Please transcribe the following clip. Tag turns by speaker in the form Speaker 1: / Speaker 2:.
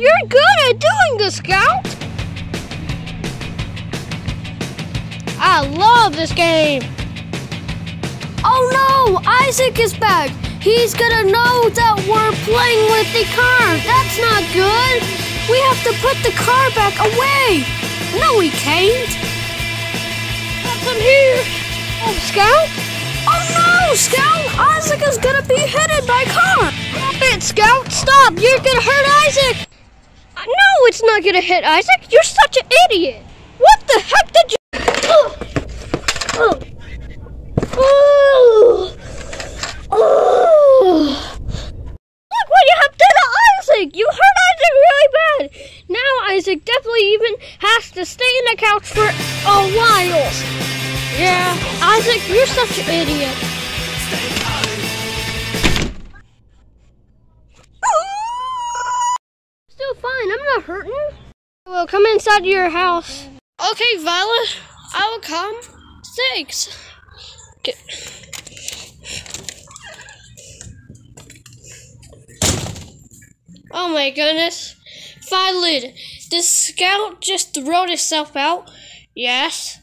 Speaker 1: very good at doing this, Scout. I love this game.
Speaker 2: Oh no, Isaac is back. He's gonna know that we're playing with the car. That's not good. We have to put the car back away. No, we can't.
Speaker 1: I'm here. Oh, Scout.
Speaker 2: Oh no, Scout! Isaac is gonna be hit by car.
Speaker 1: Stop it, Scout. Stop. You're gonna hurt Isaac. No, it's not gonna hit Isaac. You're such an idiot. What the heck did you? Oh. Oh. Oh. Oh. Look what you have done to Isaac! You hurt Isaac really bad! Now Isaac definitely even has to stay in the couch for a while. Yeah, Isaac, you're such an idiot. Fine, I'm not hurting. Well, come inside your house. Okay, Violet, I will come. Thanks. Okay. Oh my goodness. Violet, did Scout just throw itself out? Yes.